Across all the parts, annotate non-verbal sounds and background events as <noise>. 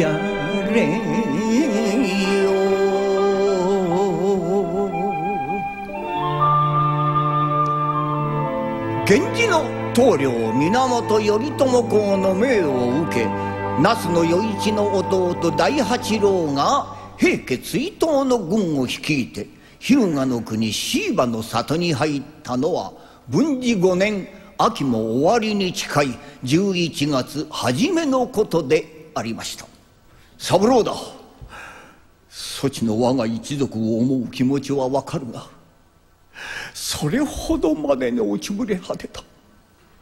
じゃれ。よ源氏の棟梁源頼朝公の命を受け那須の与一の弟大八郎が平家追討の軍を率いて日向の国椎葉の里に入ったのは文治5年秋も終わりに近い11月初めのことでありました。三郎だ。そちの我が一族を思う気持ちはわかるがそれほどまでに落ちぶれ果てた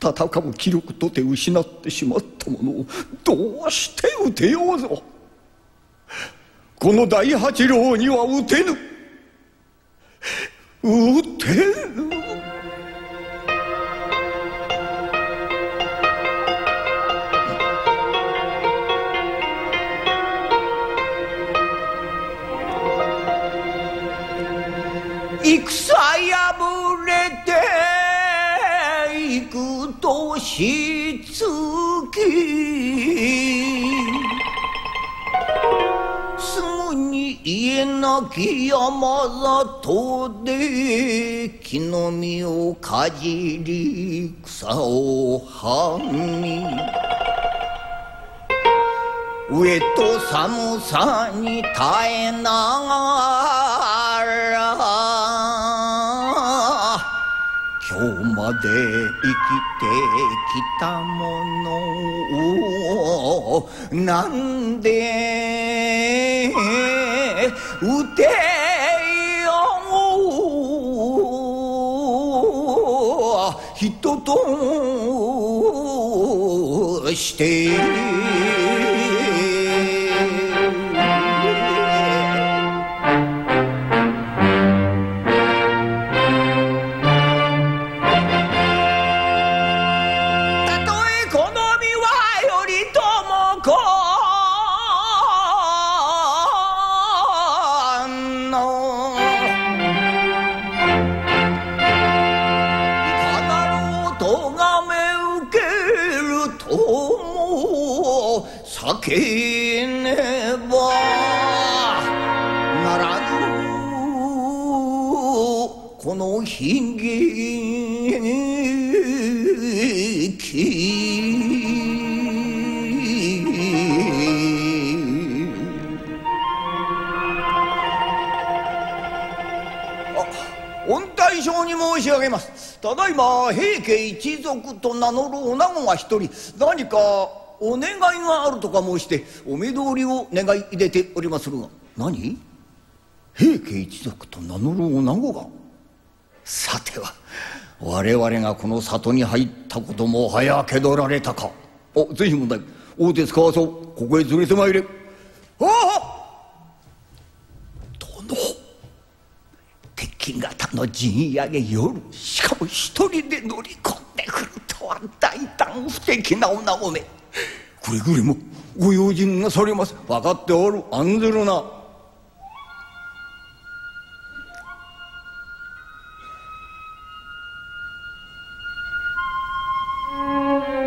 戦う気力とて失ってしまったものをどうして討てようぞ。この大八郎には討てぬ。討てぬ月すぐに家なき山里で木の実をかじり草をはみ。上と寒さに耐えながらまで生きてきたものをなんで打てよ。人として大将に申し上げます。ただいま平家一族と名乗る女子が一人。何かお願いがあるとか申してお目通りを願い入れておりまするが。何？平家一族と名乗る女子が？さては我々がこの里に入ったことも早けどられたか。おぜひ問題。大手使わそうここへ連れてまいれ。ああ！殿。敵方の陣屋へ夜しかも一人で乗り込んでくるとは大胆不敵な女子め。くれぐれもご用心なされます。分かっておる。案ずるな。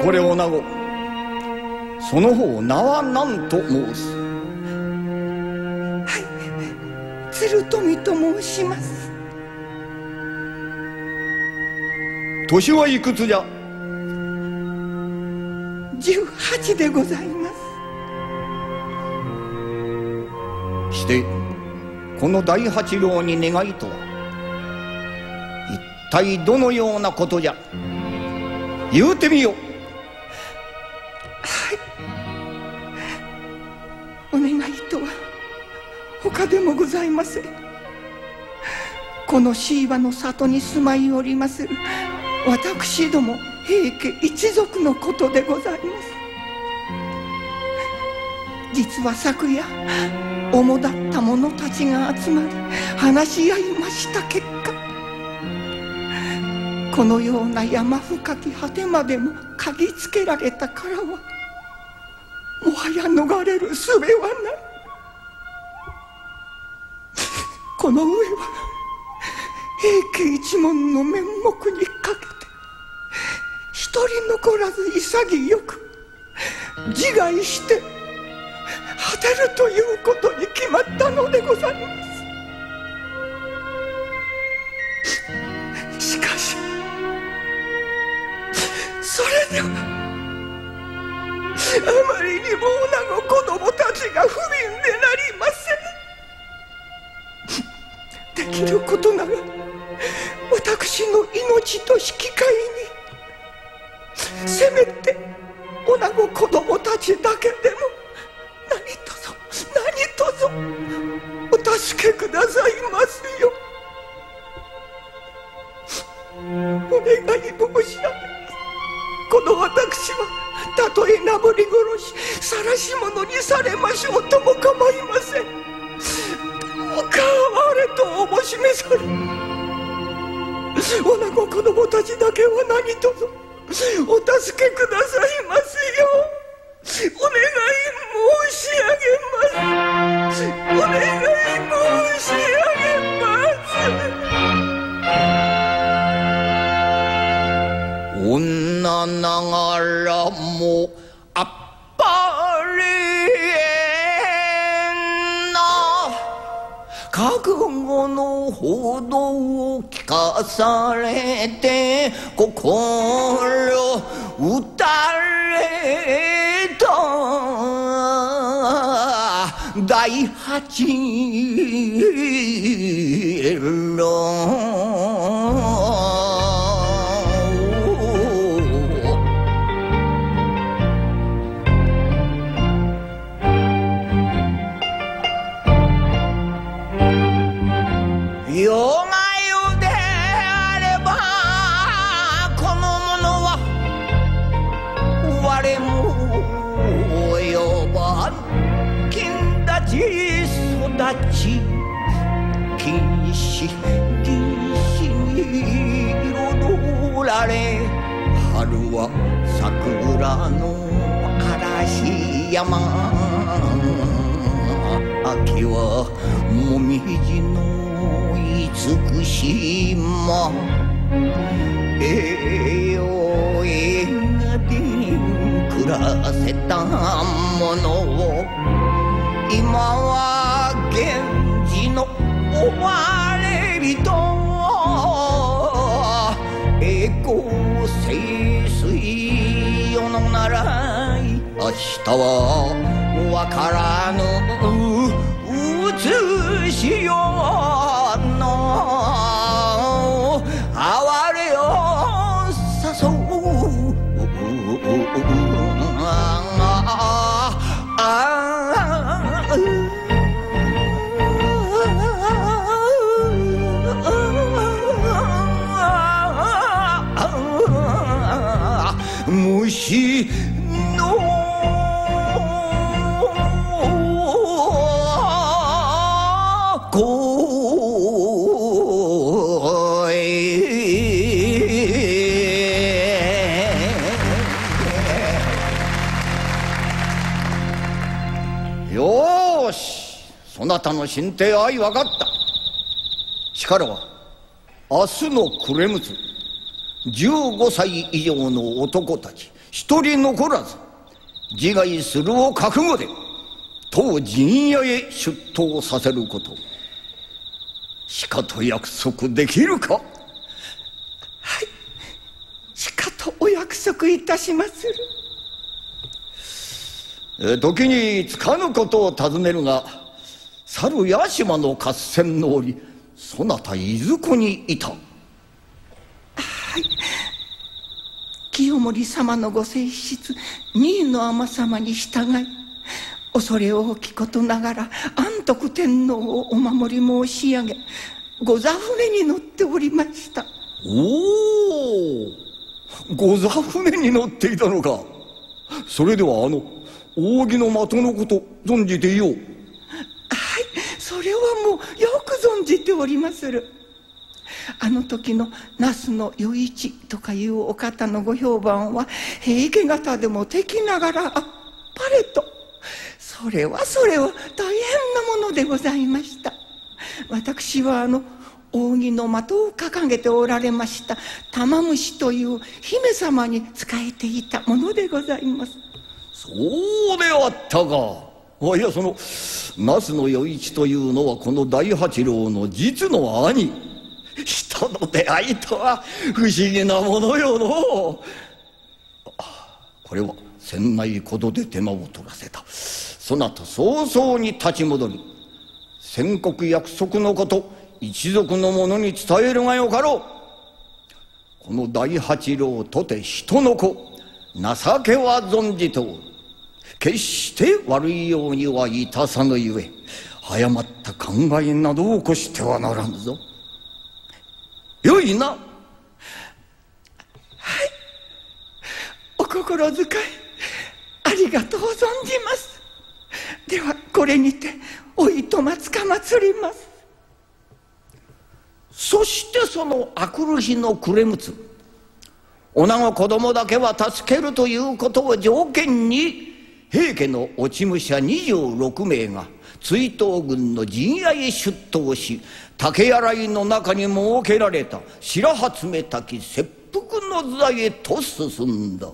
これ女子その方名は何と申す？鶴富と申します。年はいくつじゃ？18でございます。してこの大八郎に願いとは？一体どのようなことじゃ？言うてみよませこの椎葉の里に住まいおります。る私ども平家一族のことでございます。実は昨夜主だった者たちが集まり話し合いました結果。このような山深き果てまでも嗅ぎつけられたからはもはや逃れる術はない。この上は平家一門の面目にかけて一人残らず潔く自害して果てるということに決まったのでございます。しかしそれではあまりにも女の子供たちが不憫でなりませんできることなら私の命と引き換えにせめて女子子供たちだけでも何とぞ何とぞお助けくださいますよ。お願い申し上げますこの私はたとえなぶり殺し晒し者にされましょうとも構いません。どうかれとおぼしめされ女子子供たちだけは何とぞお助けくださいますよ。お願い申し上げます。お願い申し上げます。女ながらも覚悟の報道を聞かされて心打たれた。第八論れ春は桜の嵐山。秋はもみじの慈しま栄養栄がで暮らせたものを。今は源氏の追われ人。衰世の習い明日はわからぬうつしようの進呈愛分かった。力は明日の暮れむつ15歳以上の男たち一人残らず自害するを覚悟で当陣屋へ出頭させること。しかと約束できるか？はい。しかとお約束いたしまする。時につかぬことを尋ねるが猿屋島の合戦の折そなたいずこにいた。はい。清盛様のご正室二位の尼様に従い恐れ多きことながら安徳天皇をお守り申し上げ御座船に乗っておりました。おお御座船に乗っていたのか。それではあの扇の的のこと存じていよう。はいそれはもうよく存じておりまする。あの時の那須の与一とかいうお方のご評判は平家方でも敵ながらあっぱれと。それはそれは大変なものでございました。私はあの扇の的を掲げておられました。玉虫という姫様に仕えていたものでございます。そうであったか。いやその那須の与一というのはこの大八郎の実の兄。人の出会いとは不思議なものよの。これは船内ことで手間を取らせた。そなた早々に立ち戻り宣告約束のこと一族の者に伝えるがよかろう。この大八郎とて人の子。情けは存じておる。決して悪いようにはいたさぬゆえ誤った考えなどを起こしてはならんぞ。よいな。はい。お心遣いありがとう存じます。ではこれにておいとまつかまつります。そしてそのあくる日の暮れむつ女子子供だけは助けるということを条件に平家の落ち武者26名が追悼軍の陣屋へ出頭し竹洗いの中に設けられた白髪めたき切腹の座へと進んだ。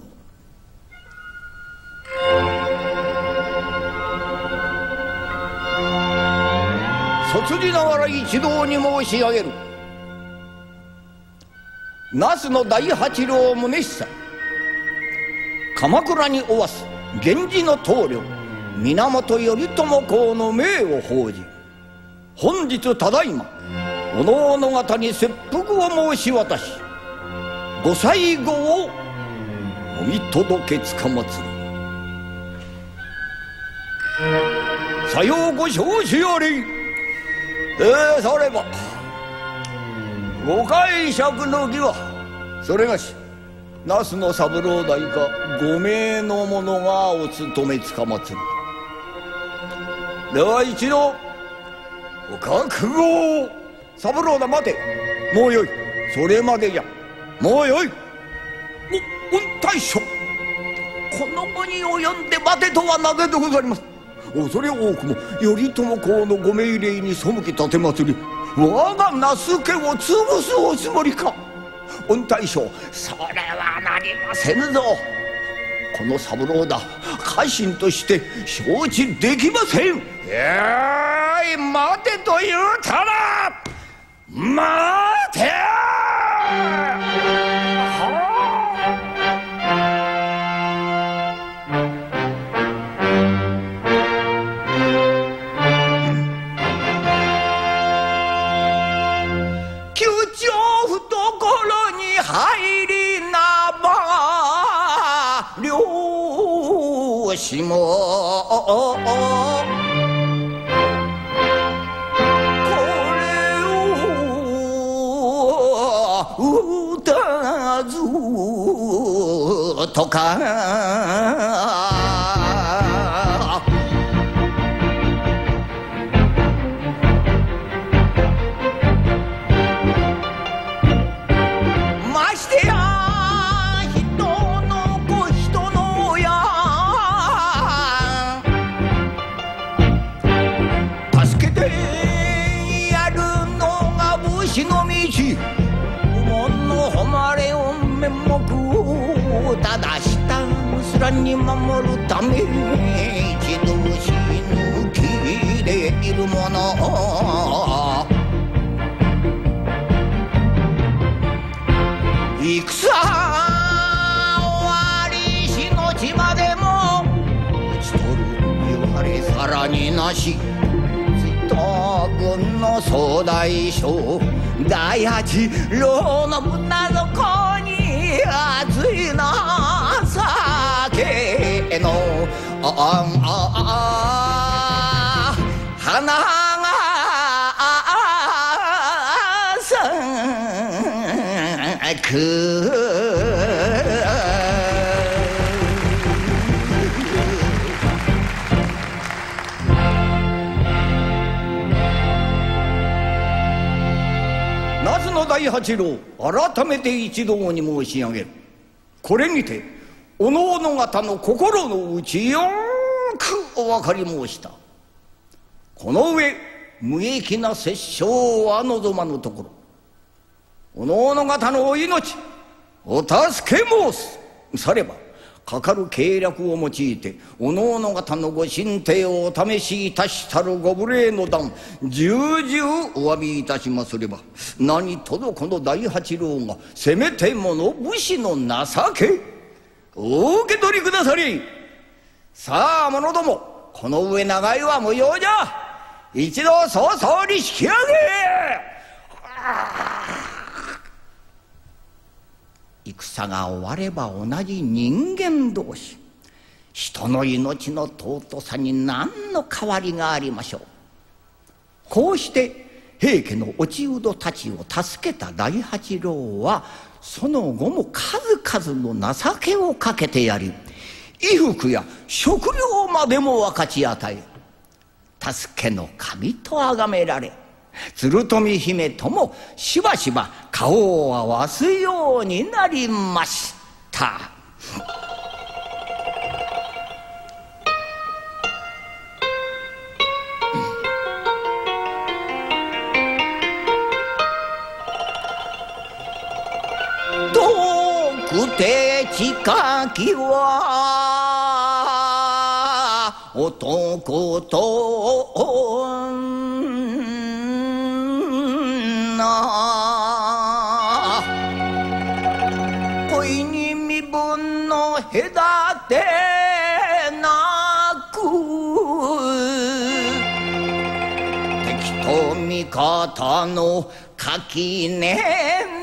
卒じながら一同に申し上げる那須の大八郎宗久鎌倉におわす源氏の棟梁源頼朝公の命を報じ本日ただいまおのおの方に切腹を申し渡しご最後をお見届けつかまつる。さようご承知あれえー、そればご解釈の儀はそれがし那須の三郎代か五名の者がお務めつかまつる。では一度お覚悟を。三郎だ待て。もうよい。それまでじゃ。もうよい。お御大将。この後に及んで待てとはなぜでござります。恐れ多くも頼朝公のご命令に背き立てまつり。我が那須家を潰すおつもりか。御大将それはなりませぬぞ。この三郎だ家臣として承知できません。えい待てと言うたら待てしも。これを歌ずとか。らに守るため一度死ぬ気でいるもの。戦終わり死の地までも討ち取る言われさらになし。東軍の総大将大八郎信長公に熱いな酒のああ花が咲く第八郎改めて一同に申し上げる。これにておのおの方の心の内よくお分かり申した。この上無益な殺生は望まぬところ。おのおの方のお命お助け申す。さればかかる計略を用いておのおの方のご神体をお試しいたしたるご無礼の段重々お詫びいたしますれば何とぞこの大八郎がせめてもの武士の情けお受け取りくださり。さあ者どもこの上長いは無用じゃ。一度早々に引き上げ。戦が終われば同じ人間同士。人の命の尊さに何の変わりがありましょう。こうして平家の落人たちを助けた大八郎はその後も数々の情けをかけてやり衣服や食料までも分かち与え助けの神と崇められ鶴富姫ともしばしば顔を合わすようになりました。遠くて近きは男となと味方の垣根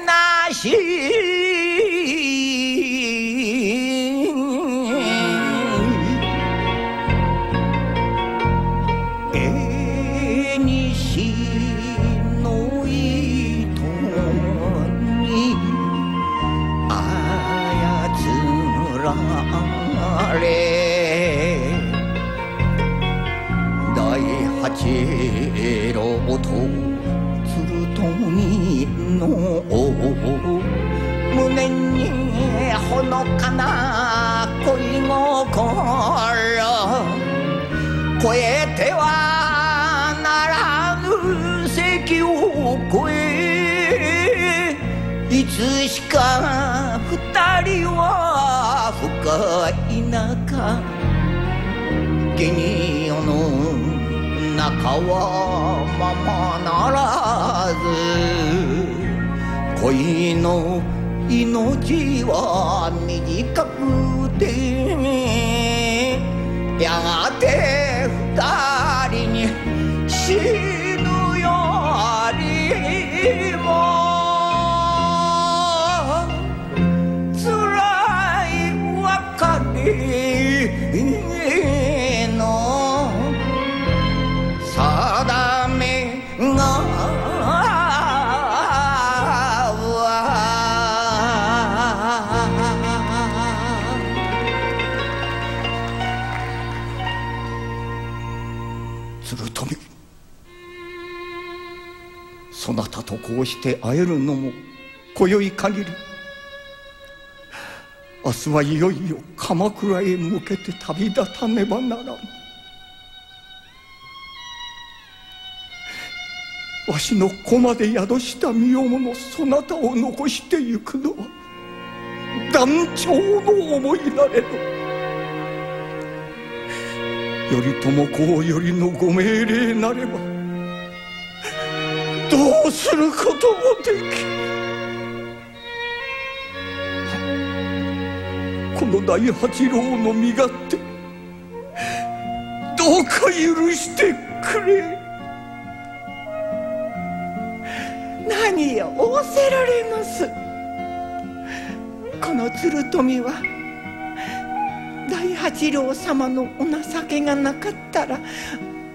なし。恋の命は短くてやがて二人に死こうして会えるのも今宵限り。明日はいよいよ鎌倉へ向けて旅立たねばならん。わしの駒で宿した身重のそなたを残してゆくのは断腸の思いなれど。頼朝公よりのご命令なればどうすることもできこの大八郎の身勝手どうか許してくれ。何を仰せられます。この鶴富は大八郎様のお情けがなかったら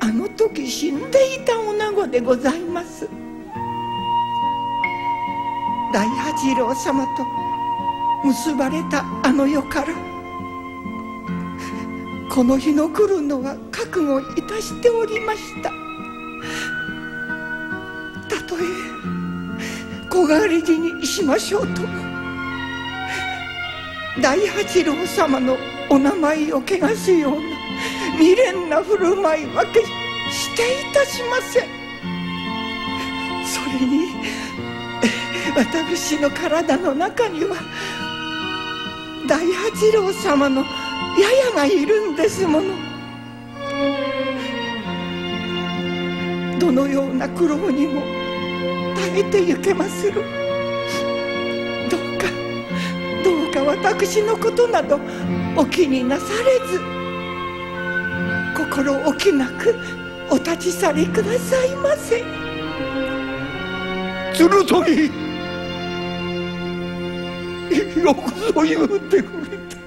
あの時死んでいた女子でございます。大八郎様と結ばれたあの世からこの日の来るのは覚悟いたしておりました。たとえ小代わり死にしましょうとも大八郎様のお名前を汚すような未練な振る舞いわけしていたしません。それに私の体の中には大八郎様のややがいるんですもの。どのような苦労にも耐えてゆけまする。どうかどうか私のことなどお気になされず心置きなくお立ち去りくださいませ。鶴富よくぞ言うてくれた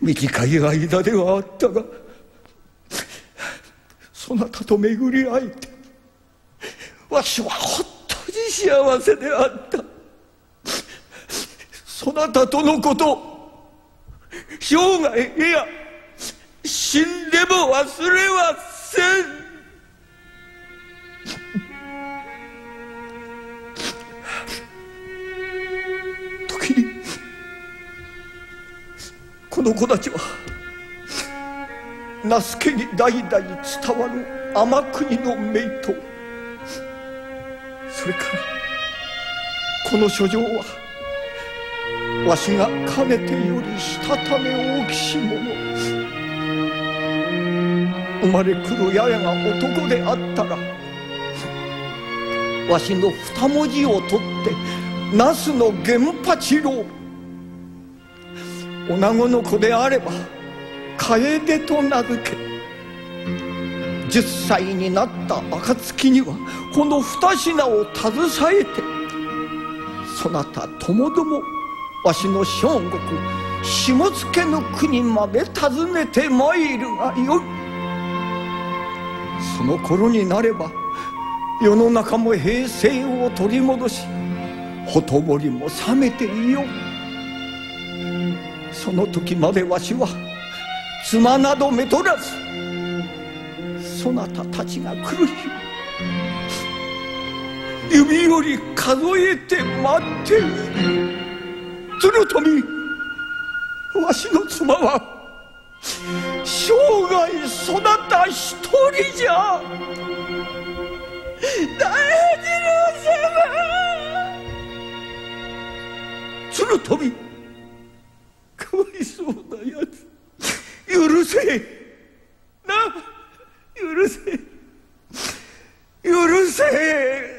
短い間ではあったがそなたと巡り会えてわしはほっとに幸せであった。そなたとのこと生涯いや死んでも忘れはせん。の子たちは那須家に代々伝わる天国の名刀。それからこの書状はわしがかねてよりしたため大きし者生まれくるややが男であったらわしの二文字を取って那須の源八郎女子の子であれば楓と名付け10歳になった暁にはこの二品を携えてそなたともどもわしの小国下野の国まで訪ねてまいるがよい。その頃になれば世の中も平静を取り戻しほとぼりも冷めていよう。その時までわしは妻などめとらずそなたたちが来る日指より数えて待っている鶴富わしの妻は生涯そなた一人じゃ。大八郎様。鶴富そうなやつ許せな許せ許せ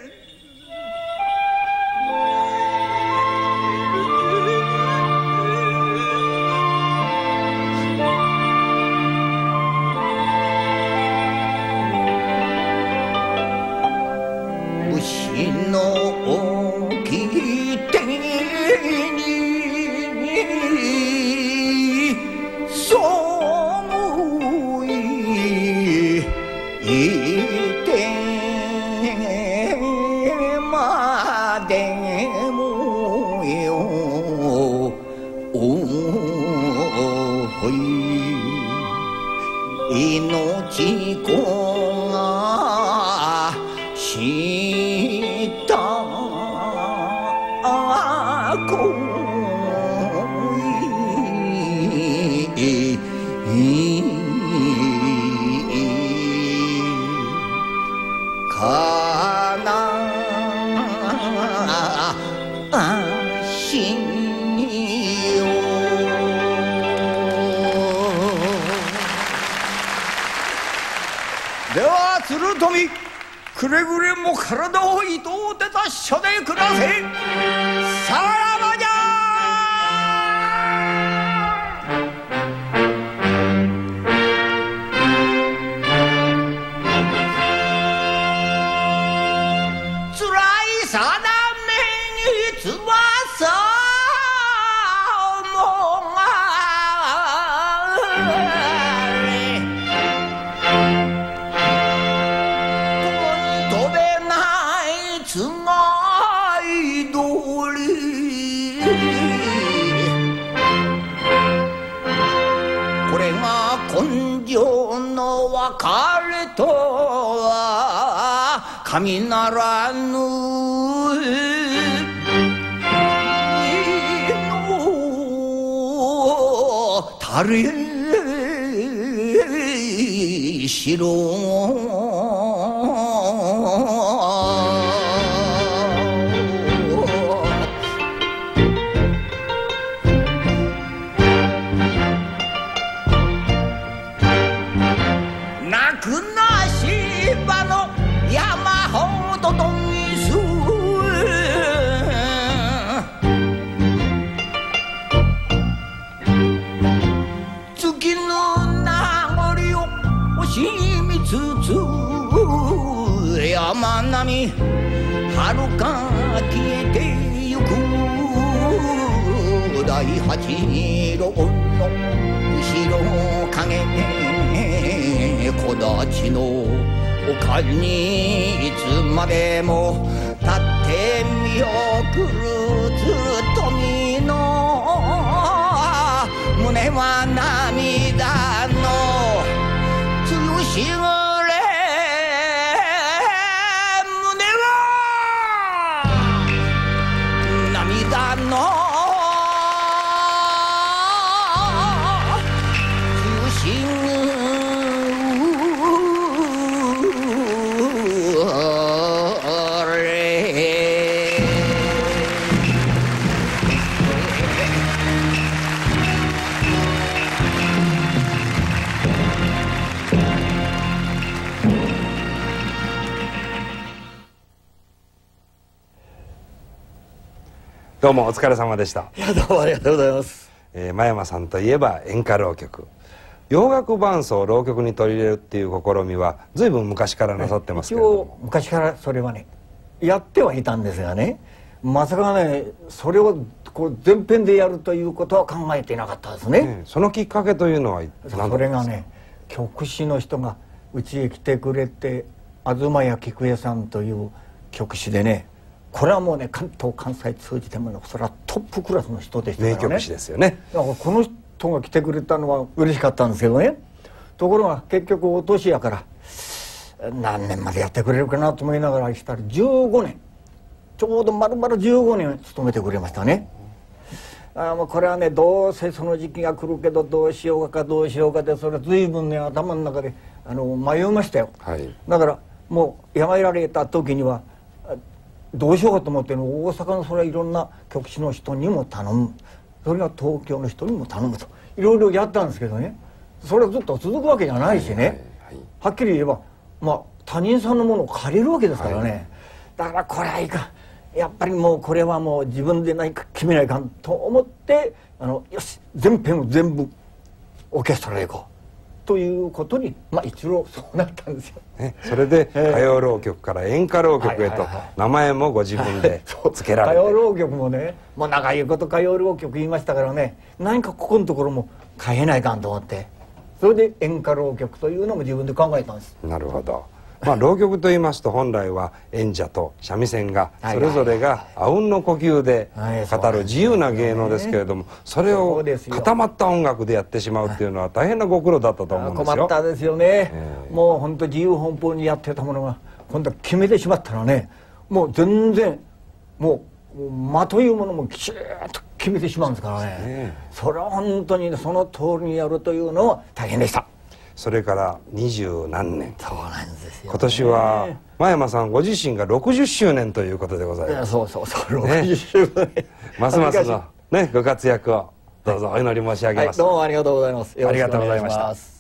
命体を伊藤出た所で暮らせ。さらばじゃつらいさだは神ならぬたれし泣遥か消えてゆく第八郎の後ろ影で木立の丘にいつまでも立って見送るずっとみの胸は涙の強しぐどうもお疲れ様でした、いやどうもありがとうございます。えー、真山さんといえば演歌浪曲。洋楽伴奏を浪曲に取り入れるっていう試みは随分昔からなさってますけども。応昔からそれはねやってはいたんですがねまさかねそれをこう全編でやるということは考えていなかったですね、ねそのきっかけというのは何それがね曲師の人がうちへ来てくれて東谷菊江さんという曲師でねこれはもうね関東関西通じてもねそれはトップクラスの人でしたからね。名曲師ですよね。だからこの人が来てくれたのは嬉しかったんですけどね。ところが結局お年やから何年までやってくれるかなと思いながらしたら15年。ちょうど丸々15年勤めてくれましたね。あーもうこれはねどうせその時期が来るけどどうしようかどうしようかでそれ随分ね頭の中であの迷いましたよ、はい。だからもうやめられた時にはあどうしようかと思ってね大阪のそれはいろんな局師の人にも頼む。それが東京の人にも頼むと。いろいろやったんですけどね。それはずっと続くわけじゃないしね、はいはいはい。はっきり言えばまあ他人さんのものを借りるわけですからね、だからこれはいかん。やっぱりもうこれはもう自分で何か決めないかんと思ってあのよし全編を全部オーケストラでいこうということにまあ一応そうなったんですよ。ね、それでええ。歌謡浪曲から演歌浪曲へと名前もご自分で <laughs> 付けられて。歌謡浪曲もねもう長いこと歌謡浪曲言いましたからね何かここのところも変えないかんと思って。それで演歌浪曲というのも自分で考えたんです。なるほどまあ浪曲と言いますと本来は演者と三味線がはいそれぞれがあうんの呼吸で語る自由な芸能ですけれどもそれそを固まった音楽でやってしまうっていうのは大変なご苦労だったと思うんですよ。困ったですよね、ええ。もう本当自由奔放にやってたものが今度は決めてしまったらねもう全然もう間というものもきちっと決めてしまうんですからね。ねそれは本当にその通りにやるというのは大変でしたそれから二十何年。そうなんですよ、今年は真山さんご自身が60周年ということでございます。そうそうそうね。60周年。ますますのねご活躍をどうぞお祈り申し上いはいげます、どうもありがとうございます。ありがとうございました。ます